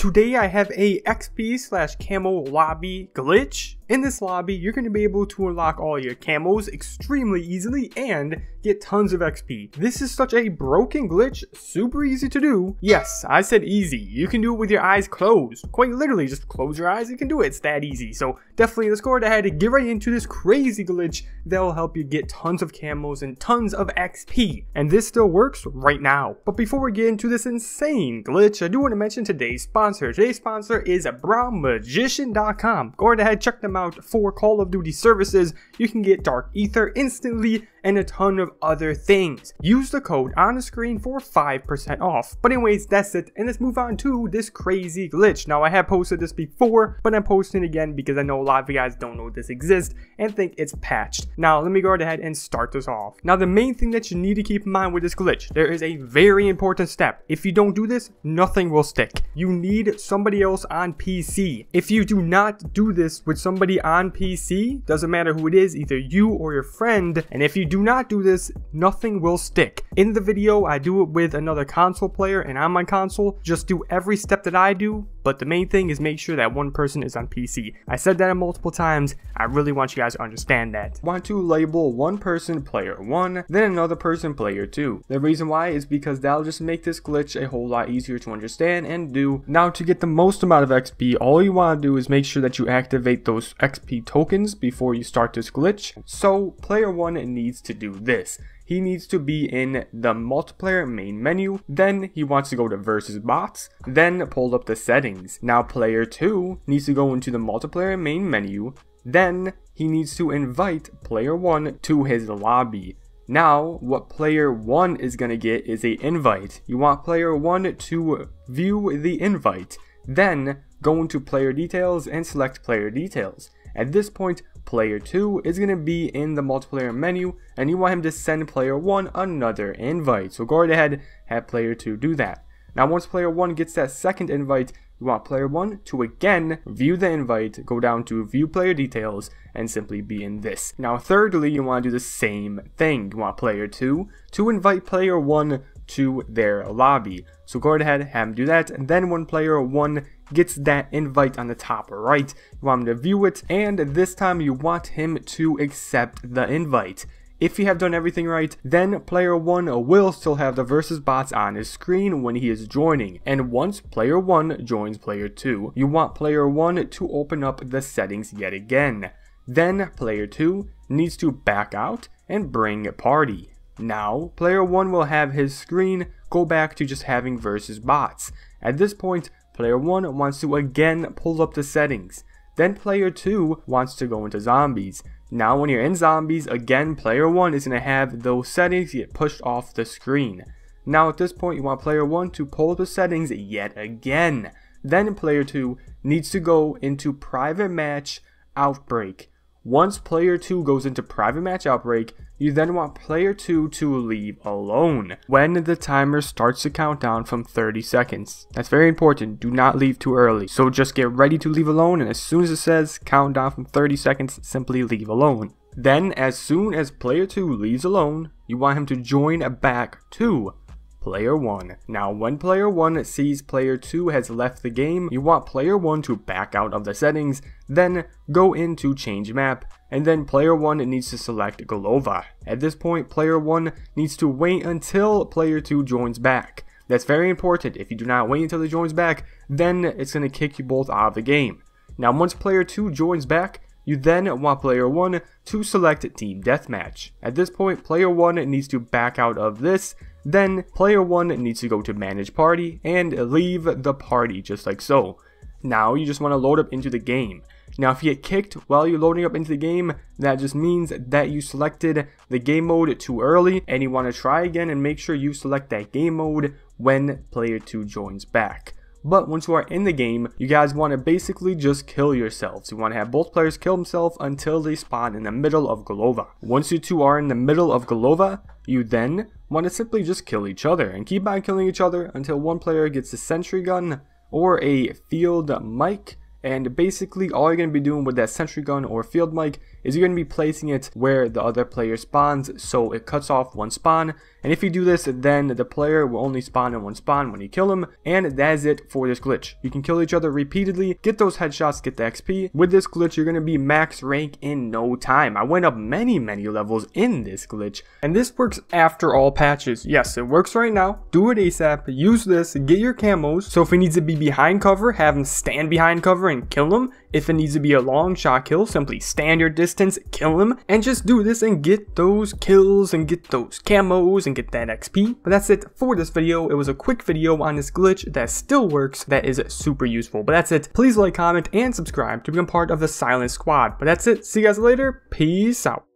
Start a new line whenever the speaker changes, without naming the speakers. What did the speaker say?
Today I have a XP slash camo lobby glitch. In this lobby, you're going to be able to unlock all your camos extremely easily and get tons of XP. This is such a broken glitch, super easy to do. Yes, I said easy. You can do it with your eyes closed. Quite literally, just close your eyes, you can do it. It's that easy. So definitely let's go ahead and get right into this crazy glitch that will help you get tons of camos and tons of XP. And this still works right now. But before we get into this insane glitch, I do want to mention today's sponsor. Today's sponsor is BrownMagician.com. Go ahead, and check them out out for Call of Duty services, you can get Dark Ether instantly and a ton of other things. Use the code on the screen for 5% off. But anyways, that's it, and let's move on to this crazy glitch. Now, I have posted this before, but I'm posting again because I know a lot of you guys don't know this exists and think it's patched. Now, let me go ahead and start this off. Now, the main thing that you need to keep in mind with this glitch, there is a very important step. If you don't do this, nothing will stick. You need somebody else on PC. If you do not do this with somebody on PC, doesn't matter who it is, either you or your friend, and if you do not do this, nothing will stick. In the video, I do it with another console player and on my console, just do every step that I do, but the main thing is make sure that one person is on PC. I said that multiple times, I really want you guys to understand that. Want to label one person player 1, then another person player 2. The reason why is because that'll just make this glitch a whole lot easier to understand and do. Now to get the most amount of XP, all you want to do is make sure that you activate those XP tokens before you start this glitch. So player 1 needs to do this. He needs to be in the multiplayer main menu, then he wants to go to versus bots, then pull up the settings. Now player 2 needs to go into the multiplayer main menu, then he needs to invite player 1 to his lobby. Now, what player 1 is going to get is a invite. You want player 1 to view the invite. Then, go into player details and select player details. At this point, player 2 is going to be in the multiplayer menu and you want him to send player 1 another invite. So go right ahead, have player 2 do that. Now once player 1 gets that second invite, you want player 1 to again view the invite, go down to view player details, and simply be in this. Now thirdly, you want to do the same thing. You want player 2 to invite player 1 to their lobby. So go ahead, have him do that, and then when player 1 gets that invite on the top right, you want him to view it, and this time you want him to accept the invite. If you have done everything right, then player 1 will still have the versus bots on his screen when he is joining. And once player 1 joins player 2, you want player 1 to open up the settings yet again. Then player 2 needs to back out and bring a party. Now, player 1 will have his screen go back to just having versus bots. At this point, player 1 wants to again pull up the settings. Then player 2 wants to go into zombies. Now when you're in zombies, again player 1 is going to have those settings get pushed off the screen. Now at this point you want player 1 to pull up the settings yet again. Then player 2 needs to go into private match outbreak. Once player 2 goes into private match outbreak, you then want player 2 to leave alone when the timer starts to count down from 30 seconds. That's very important, do not leave too early. So just get ready to leave alone and as soon as it says count down from 30 seconds, simply leave alone. Then as soon as player 2 leaves alone, you want him to join back to player 1. Now when player 1 sees player 2 has left the game, you want player 1 to back out of the settings, then go into change map, and then player 1 needs to select Golova. At this point, player 1 needs to wait until player 2 joins back. That's very important. If you do not wait until he joins back, then it's going to kick you both out of the game. Now once player 2 joins back, you then want player 1 to select Team Deathmatch. At this point, player 1 needs to back out of this then player 1 needs to go to manage party and leave the party just like so. Now you just want to load up into the game. Now if you get kicked while you're loading up into the game, that just means that you selected the game mode too early and you want to try again and make sure you select that game mode when player 2 joins back. But once you are in the game, you guys want to basically just kill yourselves. You want to have both players kill themselves until they spawn in the middle of Golova. Once you two are in the middle of Golova, you then want to simply just kill each other and keep on killing each other until one player gets a sentry gun or a field mic. And basically all you're going to be doing with that sentry gun or field mic is you're going to be placing it where the other player spawns. So it cuts off one spawn And if you do this, then the player will only spawn in one spawn when you kill him, and that is it for this glitch. You can kill each other repeatedly, get those headshots, get the XP. With this glitch, you're going to be max rank in no time. I went up many, many levels in this glitch, and this works after all patches. Yes, it works right now. Do it ASAP, use this, get your camos, so if he needs to be behind cover, have him stand behind cover and kill him. If it needs to be a long shot kill, simply stand your distance, kill him, and just do this and get those kills and get those camos and get that XP. But that's it for this video. It was a quick video on this glitch that still works, that is super useful. But that's it. Please like, comment, and subscribe to become part of the Silent Squad. But that's it. See you guys later. Peace out.